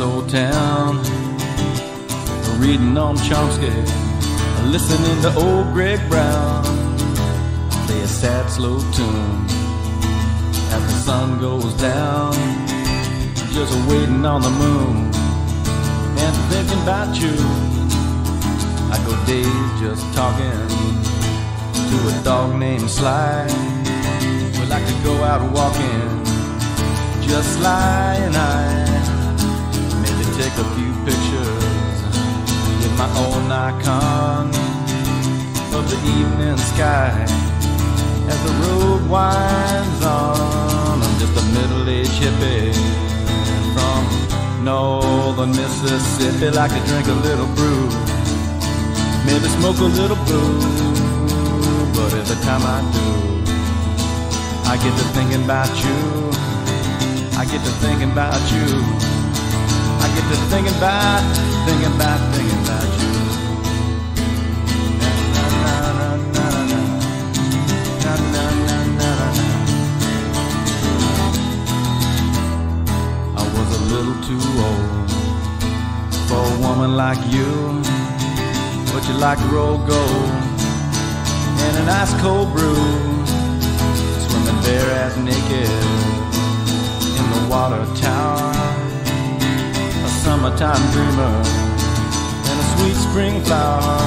old town, reading on Chomsky, listening to old Greg Brown play a sad, slow tune as the sun goes down. Just waiting on the moon and thinking about you. I go days just talking to a dog named Sly. We like to go out walking, just Sly and I. A few pictures with my old Nikon of the evening sky as the road winds on. I'm just a middle-aged hippie from northern Mississippi. Like to drink a little brew, maybe smoke a little boo. But every time I do, I get to thinking about you. I get to thinking about you. Get to thinking about, thinking about, thinking about you. I was a little too old for a woman like you, but you like roll gold and an ice cold brew, summertime dreamer and a sweet spring flower.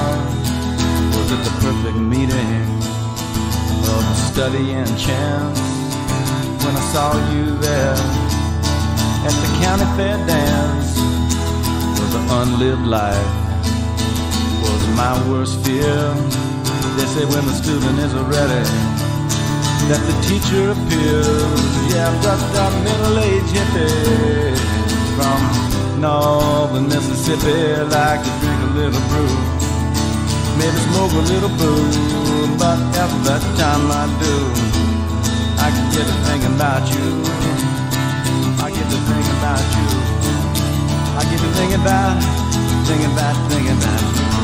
Was it the perfect meeting of study and chance when I saw you there at the county fair dance? Was an unlived life was my worst fear. They say when the student is ready, that the teacher appears. Yeah, I'm just a middle-aged hippie from northern Mississippi. Like to drink a little brew, maybe smoke a little boo. But every time I do, I can get to thinking about you. I get to thinking about you. I get to thinking about, thinking about, thinking about you.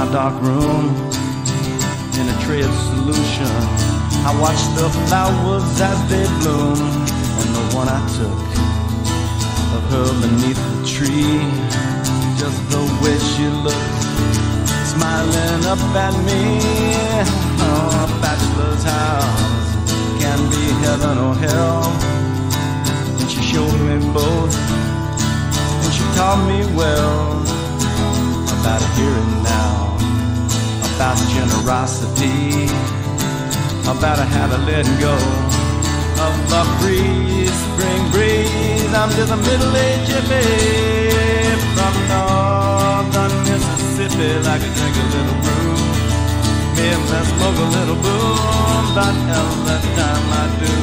My dark room, in a tray of solution, I watch the flowers as they bloom, and the one I took of her beneath the tree, just the way she looked, smiling up at me. Oh, a bachelor's house can be heaven or hell, and she showed me both, and she taught me well about now, about generosity, about how to let go of the free spring breeze. I'm just a middle-aged hippie from northern Mississippi. Like to drink a little brew, maybe I smoke a little boom. But every time I do,